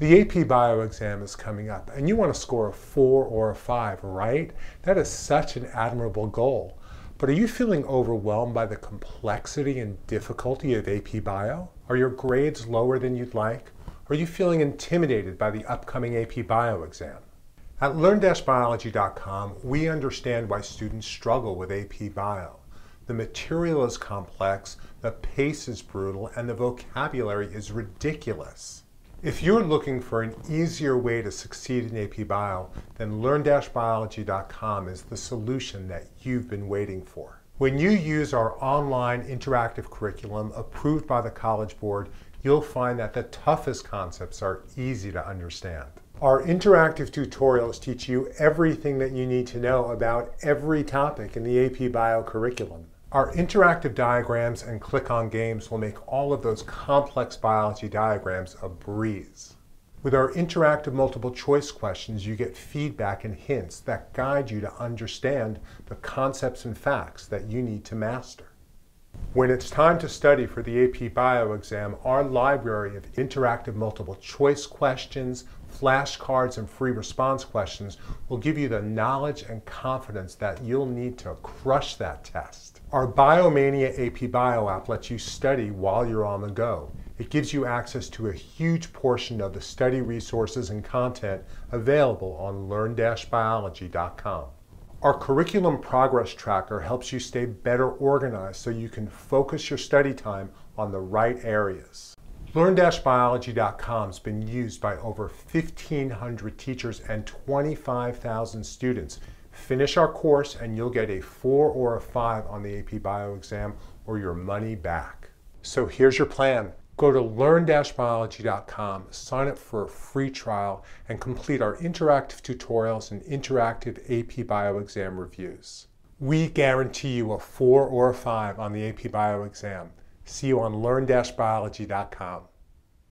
The AP Bio exam is coming up, and you want to score a 4 or a 5, right? That is such an admirable goal. But are you feeling overwhelmed by the complexity and difficulty of AP Bio? Are your grades lower than you'd like? Are you feeling intimidated by the upcoming AP Bio exam? At learn-biology.com, we understand why students struggle with AP Bio. The material is complex, the pace is brutal, and the vocabulary is ridiculous. If you're looking for an easier way to succeed in AP Bio, then learn-biology.com is the solution that you've been waiting for. When you use our online interactive curriculum approved by the College Board, you'll find that the toughest concepts are easy to understand. Our interactive tutorials teach you everything that you need to know about every topic in the AP Bio curriculum. Our interactive diagrams and click-on games will make all of those complex biology diagrams a breeze. With our interactive multiple choice questions, you get feedback and hints that guide you to understand the concepts and facts that you need to master. When it's time to study for the AP Bio exam, our library of interactive multiple choice questions, flashcards, and free response questions will give you the knowledge and confidence that you'll need to crush that test. Our Biomania AP Bio app lets you study while you're on the go. It gives you access to a huge portion of the study resources and content available on learn-biology.com. Our curriculum progress tracker helps you stay better organized so you can focus your study time on the right areas. Learn-biology.com has been used by over 1,500 teachers and 25,000 students. Finish our course and you'll get a 4 or a 5 on the AP Bio exam or your money back. So here's your plan. Go to learn-biology.com, sign up for a free trial, and complete our interactive tutorials and interactive AP Bio exam reviews. We guarantee you a 4 or a 5 on the AP Bio exam. See you on learn-biology.com.